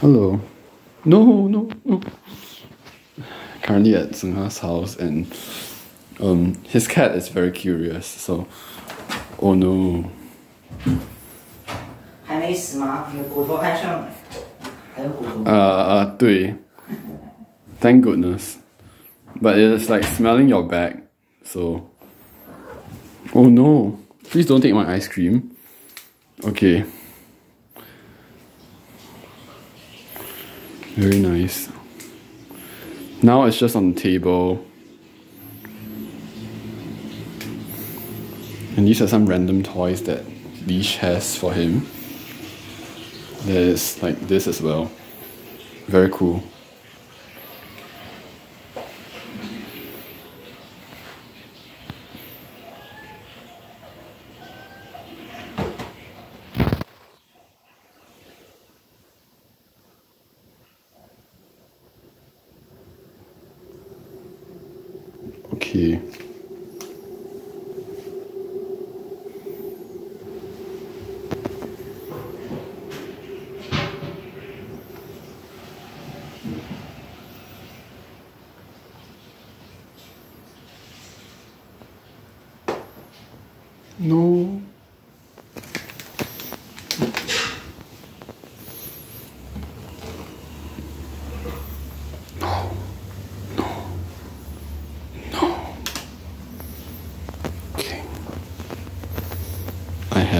Hello. No, no, no. Currently at Seung Ha's house, and um, his cat is very curious, so. Oh no. Ah, ah, thank goodness, but it's like smelling your bag, so. Oh no! Please don't take my ice cream. Okay. Very nice. Now it's just on the table. And these are some random toys that Leash has for him. There's like this as well. Very cool. Okay. No. No.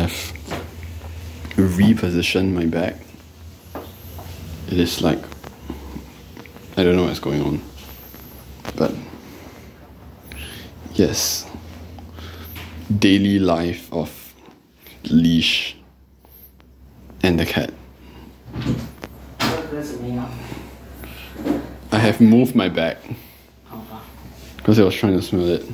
have repositioned my back. It is like, I don't know what's going on. But yes, daily life of leash and the cat. I have moved my back because I was trying to smell it.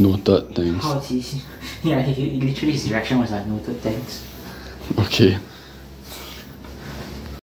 noted things. How is he? Yeah, he, he literally his reaction was like noted things. Okay.